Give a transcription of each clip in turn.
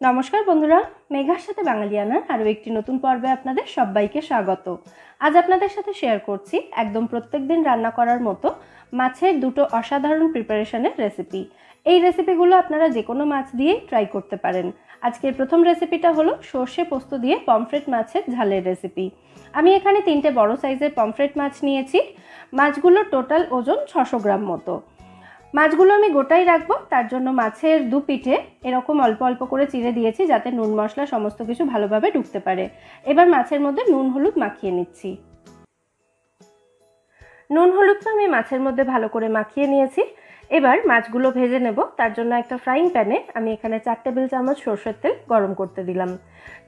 নমস্কার বন্ধুরা, মেঘার সাথে বাঙালিয়ানার আরও একটি নতুন পর্বে আপনাদের সবাইকে স্বাগত। আজ আপনাদের সাথে শেয়ার করছি একদম প্রত্যেক দিন রান্না করার মতো মাছের দুটো অসাধারণ প্রিপারেশনের রেসিপি এই রেসিপিগুলো আপনারা যে কোনো মাছ দিয়েই ট্রাই করতে পারেন। আজকের প্রথম রেসিপিটা হলো সর্ষে পোস্ত দিয়ে পমফ্রেট মাছের ঝালের রেসিপি আমি এখানে তিনটে বড় সাইজের পমফ্রেট মাছ নিয়েছি। মাছগুলোর টোটাল ওজন ছশো গ্রাম মতো। মাছগুলো আমি গোটাই রাখব, তার জন্য মাছের দু পিঠে এরকম অল্প অল্প করে চিড়ে দিয়েছি যাতে নুন মশলা সমস্ত কিছু ভালোভাবে ঢুকতে পারে। এবার মাছের মধ্যে নুন হলুদ মাখিয়ে নিচ্ছি। নুন হলুদটা আমি মাছের মধ্যে ভালো করে মাখিয়ে নিয়েছি। এবার মাছগুলো ভেজে নেব, তার জন্য একটা ফ্রাইং প্যানে আমি এখানে চার টেবিল চামচ সর্ষের তেল গরম করতে দিলাম।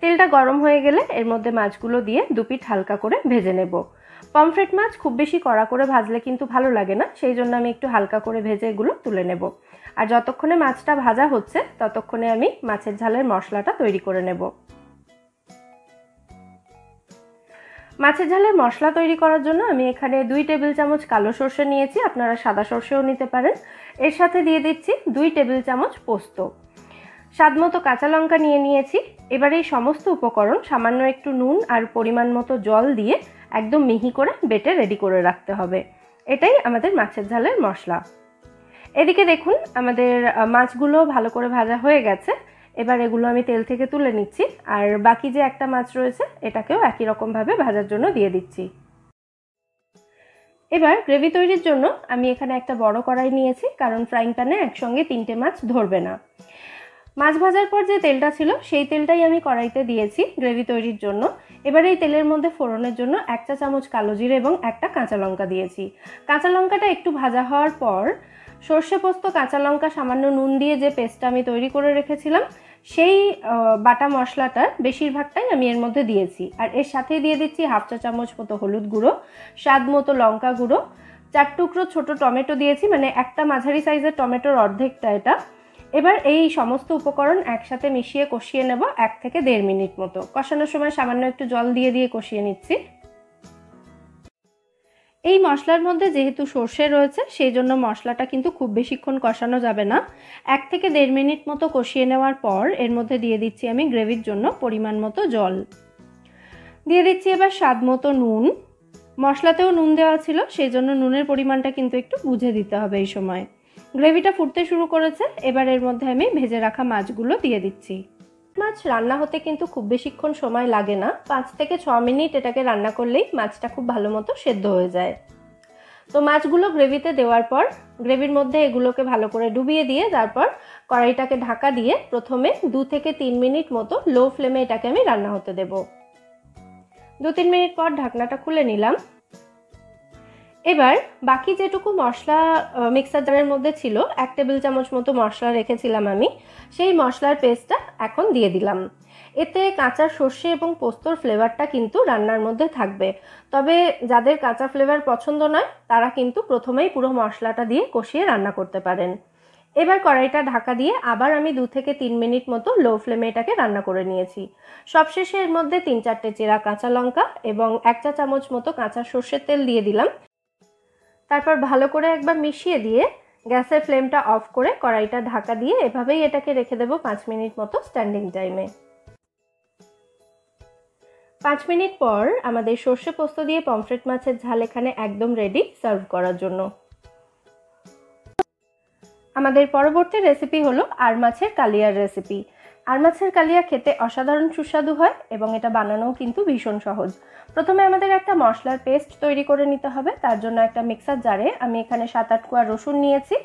তেলটা গরম হয়ে গেলে এর মধ্যে মাছগুলো দিয়ে দু পিঠ হালকা করে ভেজে নেব। পমফ্রেট মাছ খুব বেশি কড়া করে ভাজলে কিন্তু ভালো লাগে না, সেই জন্য আমি একটু হালকা করে ভেজে এগুলো তুলে নেব। আর যতক্ষণে মাছটা ভাজা হচ্ছে, ততক্ষণে আমি মাছের ঝালের মশলাটা তৈরি করে নেব। মাছের ঝালের মশলা তৈরি করার জন্য আমি এখানে দুই টেবিল চামচ কালো সর্ষে নিয়েছি, আপনারা সাদা সর্ষেও নিতে পারেন। এর সাথে দিয়ে দিচ্ছি দুই টেবিল চামচ পোস্ত। স্বাদ মতো কাঁচা লঙ্কা নিয়ে নিয়েছি। এবার এই সমস্ত উপকরণ সামান্য একটু নুন আর পরিমাণ মতো জল দিয়ে একদম মিহি করে বেটে রেডি করে রাখতে হবে। এটাই আমাদের মাছের ঝালের মশলা। এদিকে দেখুন, আমাদের মাছগুলো ভালো করে ভাজা হয়ে গেছে। এবার এগুলো আমি তেল থেকে তুলে নিচ্ছি। আর বাকি যে একটা মাছ রয়েছে, এটাকেও একই রকমভাবে ভাজার জন্য দিয়ে দিচ্ছি। এবার গ্রেভি তৈরির জন্য আমি এখানে একটা বড় কড়াই নিয়েছি, কারণ ফ্রাইং প্যানে একসঙ্গে তিনটে মাছ ধরবে না। মাছ ভাজার পর যে তেলটা ছিল, সেই তেলটাই আমি কড়াইতে দিয়েছি গ্রেভি তৈরির জন্য। এবার এই তেলের মধ্যে ফোড়নের জন্য এক চা চামচ কালো জিরে এবং একটা কাঁচা লঙ্কা দিয়েছি। কাঁচা লঙ্কাটা একটু ভাজা হওয়ার পর, সর্ষে পোস্ত, কাঁচা লঙ্কা, সামান্য নুন দিয়ে যে পেস্টটা আমি তৈরি করে রেখেছিলাম, সেই বাটা মশলাটার বেশিরভাগটাই আমি এর মধ্যে দিয়েছি। আর এর সাথে দিয়ে দিচ্ছি হাফ চা চামচ মতো হলুদ গুঁড়ো, স্বাদ মতো লঙ্কা গুঁড়ো, চার টুকরো ছোটো টমেটো দিয়েছি মানে একটা মাঝারি সাইজের টমেটোর অর্ধেকটা এটা। এবার এই সমস্ত উপকরণ একসাথে মিশিয়ে কষিয়ে নেব এক থেকে দেড় মিনিট মতো। কষানোর সময় সামান্য একটু জল দিয়ে দিয়ে কষিয়ে নিচ্ছি। এই মশলার মধ্যে যেহেতু সর্ষে রয়েছে, সেই জন্য মশলাটা কিন্তু খুব বেশিক্ষণ কষানো যাবে না। এক থেকে দেড় মিনিট মতো কষিয়ে নেওয়ার পর এর মধ্যে দিয়ে দিচ্ছি আমি গ্রেভির জন্য পরিমাণ মতো জল। দিয়ে দিচ্ছি এবার স্বাদ মতো নুন। মশলাতেও নুন দেওয়া ছিল, সেই জন্য নুনের পরিমাণটা কিন্তু একটু বুঝে দিতে হবে এই সময়। গ্রেভিটা ফুটতে শুরু করেছে, এবার এর মধ্যে আমি ভেজে রাখা মাছগুলো দিয়ে দিচ্ছি। মাছ রান্না হতে কিন্তু খুব বেশিক্ষণ সময় লাগে না, পাঁচ থেকে ছ মিনিট এটাকে রান্না করলেই মাছটা খুব ভালো মতো সেদ্ধ হয়ে যায়। তো মাছগুলো গ্রেভিতে দেওয়ার পর, গ্রেভির মধ্যে এগুলোকে ভালো করে ডুবিয়ে দিয়ে তারপর কড়াইটাকে ঢাকা দিয়ে প্রথমে দু থেকে তিন মিনিট মতো লো ফ্লেমে এটাকে আমি রান্না হতে দেব। দু তিন মিনিট পর ঢাকনাটা খুলে নিলাম। এবার বাকি যেটুকু মশলা মিক্সার জারের মধ্যে ছিল, এক টেবিল চামচ মতো মশলা রেখেছিলাম আমি, সেই মশলার পেস্টটা এখন দিয়ে দিলাম। এতে কাঁচা সর্ষে এবং পোস্তর ফ্লেভারটা কিন্তু রান্নার মধ্যে থাকবে। তবে যাদের কাঁচা ফ্লেভার পছন্দ নয়, তারা কিন্তু প্রথমেই পুরো মশলাটা দিয়ে কষিয়ে রান্না করতে পারেন। এবার কড়াইটা ঢাকা দিয়ে আবার আমি দু থেকে তিন মিনিট মতো লো ফ্লেমে এটাকে রান্না করে নিয়েছি। সবশেষে এর মধ্যে তিন চারটে চেরা কাঁচা লঙ্কা এবং এক চা চামচ মতো কাঁচা সর্ষের তেল দিয়ে দিলাম। তারপর ভালো করে একবার মিশিয়ে দিয়ে গ্যাসের ফ্লেমটা অফ করে কড়াইটা ঢাকা দিয়ে এভাবেই এটাকে রেখে দেবো পাঁচ মিনিট মতো স্ট্যান্ডিং টাইমে। পাঁচ মিনিট পর আমাদের সর্ষে পোস্ত দিয়ে পমফ্রেট মাছের ঝাল এখানে একদম রেডি সার্ভ করার জন্য। আমাদের পরবর্তী রেসিপি হলো আর মাছের কালিয়ার রেসিপি আর মাছের কালিয়া খেতে অসাধারণ সুস্বাদু হয় এবং এটা বানানোও কিন্তু ভীষণ সহজ। প্রথমে আমাদের একটা মশলার পেস্ট তৈরি করে নিতে হবে। তার জন্য একটা মিক্সার জারে আমি এখানে সাত আট কোয়া রসুন নিয়েছি।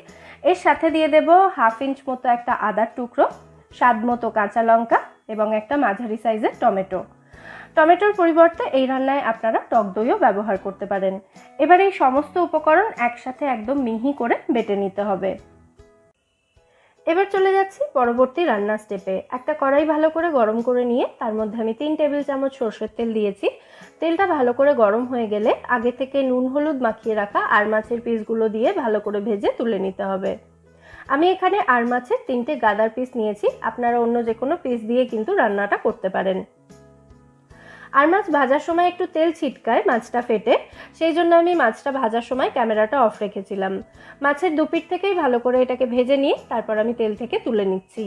এর সাথে দিয়ে দেব হাফ ইঞ্চ মতো একটা আদার টুকরো, স্বাদ মতো কাঁচা লঙ্কা এবং একটা মাঝারি সাইজের টমেটো। টমেটোর পরিবর্তে এই রান্নায় আপনারা টক দইও ব্যবহার করতে পারেন। এবার এই সমস্ত উপকরণ একসাথে একদম মিহি করে বেটে নিতে হবে। এবার চলে যাচ্ছি পরবর্তী রান্নার স্টেপে একটা কড়াই ভালো করে গরম করে নিয়ে তার মধ্যে আমি তিন টেবিল চামচ সর্ষের তেল দিয়েছি। তেলটা ভালো করে গরম হয়ে গেলে আগে থেকে নুন, হলুদ মাখিয়ে রাখা আর মাছের পিসগুলো দিয়ে ভালো করে ভেজে তুলে নিতে হবে। আমি এখানে আর মাছের তিনটে গাদার পিস নিয়েছি। আপনারা অন্য যে কোনো পিস দিয়ে কিন্তু রান্নাটা করতে পারেন। আর মাছ ভাজার সময় একটু তেল ছিটকায় মাছটা ফেটে, সেই জন্য আমি মাছটা ভাজার সময় ক্যামেরাটা অফ রেখেছিলাম। মাছের দুপিট থেকেই ভালো করে এটাকে ভেজে নিয়ে তারপর আমি তেল থেকে তুলে নিচ্ছি।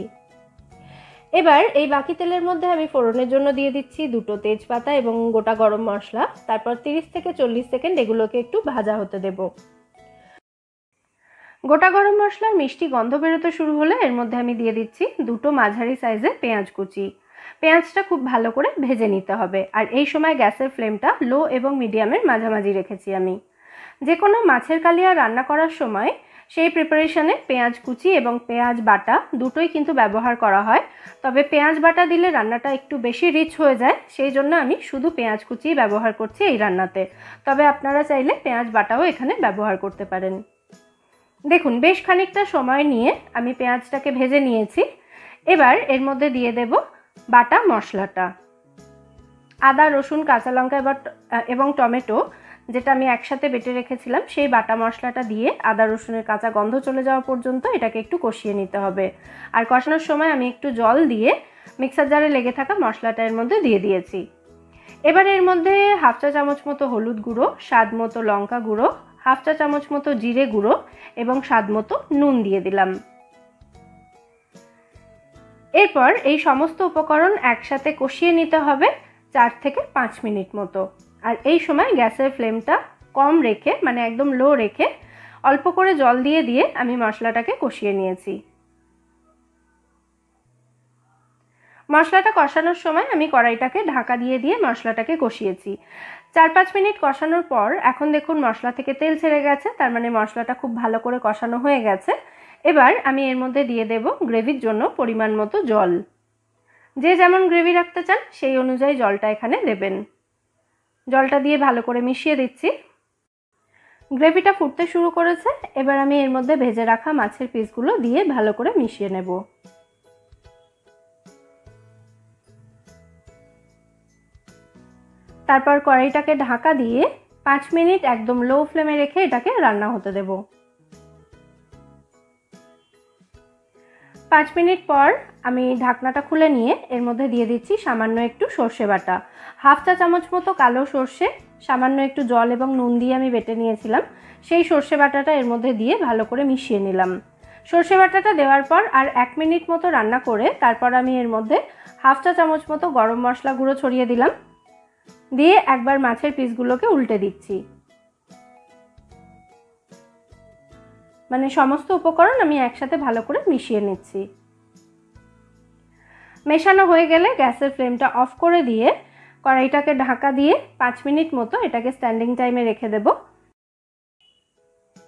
এবার এই বাকি তেলের মধ্যে আমি ফোড়নের জন্য দিয়ে দিচ্ছি দুটো তেজপাতা এবং গোটা গরম মশলা। তারপর তিরিশ থেকে চল্লিশ সেকেন্ড এগুলোকে একটু ভাজা হতে দেব। গোটা গরম মশলার মিষ্টি গন্ধ বেরোতে শুরু হলে এর মধ্যে আমি দিয়ে দিচ্ছি দুটো মাঝারি সাইজের পেঁয়াজ কুচি। পেঁয়াজটা খুব ভালো করে ভেজে নিতে হবে। আর এই সময় গ্যাসের ফ্লেমটা লো এবং মিডিয়ামের মাঝামাঝি রেখেছি আমি। যে কোনো মাছের কালিয়া রান্না করার সময় সেই প্রিপারেশনে পেঁয়াজ কুচি এবং পেঁয়াজ বাটা দুটোই কিন্তু ব্যবহার করা হয়। তবে পেঁয়াজ বাটা দিলে রান্নাটা একটু বেশি রিচ হয়ে যায়, সেই জন্য আমি শুধু পেঁয়াজ কুচি ব্যবহার করছি এই রান্নাতে। তবে আপনারা চাইলে পেঁয়াজ বাটাও এখানে ব্যবহার করতে পারেন। দেখুন, বেশ খানিকটা সময় নিয়ে আমি পেঁয়াজটাকে ভেজে নিয়েছি। এবার এর মধ্যে দিয়ে দেব বাটা, মশলাটা। আদা, রসুন, কাঁচা লঙ্কা এবার এবং টমেটো, যেটা আমি একসাথে বেটে রেখেছিলাম, সেই বাটা মশলাটা দিয়ে আদা, রসুনের কাঁচা গন্ধ চলে যাওয়া পর্যন্ত এটাকে একটু কষিয়ে নিতে হবে। আর কষানোর সময় আমি একটু জল দিয়ে মিক্সার জারে লেগে থাকা মশলাটা এর মধ্যে দিয়ে দিয়েছি। এবার এর মধ্যে হাফ চা চামচ মতো হলুদ গুঁড়ো, স্বাদ মতো লঙ্কা গুঁড়ো, হাফ চা চামচ মতো জিরে গুঁড়ো এবং স্বাদ মতো নুন দিয়ে দিলাম। এরপর এই সমস্ত উপকরণ একসাথে কষিয়ে নিতে হবে চার থেকে পাঁচ মিনিট মতো। আর এই সময় গ্যাসের ফ্লেমটা কম রেখে মানে একদম লো রেখে, অল্প করে জল দিয়ে দিয়ে আমি মশলাটাকে কষিয়ে নিয়েছি। মশলাটা কষানোর সময় আমি কড়াইটাকে ঢাকা দিয়ে দিয়ে মশলাটাকে কষিয়েছি। চার পাঁচ মিনিট কষানোর পর, এখন দেখুন মশলা থেকে তেল ছেড়ে গেছে, তার মানে মশলাটা খুব ভালো করে কষানো হয়ে গেছে। এবার আমি এর মধ্যে দিয়ে দেব গ্রেভির জন্য পরিমাণ মতো জল। যে যেমন গ্রেভি রাখতে চান, সেই অনুযায়ী জলটা এখানে দেবেন। জলটা দিয়ে ভালো করে মিশিয়ে দিচ্ছি। গ্রেভিটা ফুটতে শুরু করেছে, এবার আমি এর মধ্যে ভেজে রাখা মাছের পিসগুলো দিয়ে ভালো করে মিশিয়ে নেব। তারপর কড়াইটাকে ঢাকা দিয়ে পাঁচ মিনিট একদম লো ফ্লেমে রেখে এটাকে রান্না হতে দেব। পাঁচ মিনিট পর আমি ঢাকনাটা খুলে নিয়ে এর মধ্যে দিয়ে দিচ্ছি সামান্য একটু সর্ষে বাটা। হাফ চা চামচ মতো কালো সর্ষে, সামান্য একটু জল এবং নুন দিয়ে আমি বেটে নিয়েছিলাম। সেই সর্ষে বাটাটা এর মধ্যে দিয়ে ভালো করে মিশিয়ে নিলাম। সর্ষে বাটাটা দেওয়ার পর আর এক মিনিট মতো রান্না করে তারপর আমি এর মধ্যে হাফ চা চামচ মতো গরম মশলা গুঁড়ো ছড়িয়ে দিলাম। দিয়ে একবার মাছের পিসগুলোকে উল্টে দিচ্ছি। মানে সমস্ত উপকরণ আমি একসাথে ভালো করে মিশিয়ে নিচ্ছি। মেশানো হয়ে গেলে গ্যাসের ফ্লেমটা অফ করে দিয়ে কড়াইটাকে ঢাকা দিয়ে পাঁচ মিনিট মতো এটাকে স্ট্যান্ডিং টাইমে রেখে দেব।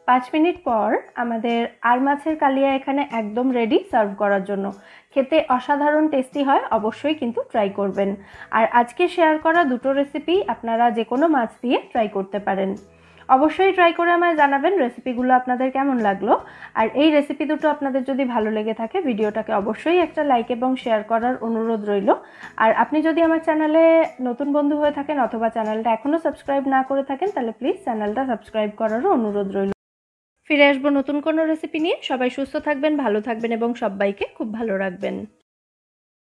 পাঁচ মিনিট পর আমাদের আর মাছের কালিয়া এখানে একদম রেডি সার্ভ করার জন্য। খেতে অসাধারণ টেস্টি হয়, অবশ্যই কিন্তু ট্রাই করবেন। আর আজকে শেয়ার করা দুটো রেসিপি আপনারা যে কোনো মাছ দিয়ে ট্রাই করতে পারেন। অবশ্যই ট্রাই করে আমায় জানাবেন রেসিপিগুলো আপনাদের কেমন লাগল। আর এই রেসিপি দুটো আপনাদের যদি ভালো লেগে থাকে, ভিডিওটাকে অবশ্যই একটা লাইক এবং শেয়ার করার অনুরোধ রইল। আর আপনি যদি আমার চ্যানেলে নতুন বন্ধু হয়ে থাকেন অথবা চ্যানেলটা এখনও সাবস্ক্রাইব না করে থাকেন, তাহলে প্লিজ চ্যানেলটা সাবস্ক্রাইব করারও অনুরোধ রইল। ফিরে আসব নতুন কোনো রেসিপি নিয়ে। সবাই সুস্থ থাকবেন, ভালো থাকবেন এবং সবাইকে খুব ভালো রাখবেন।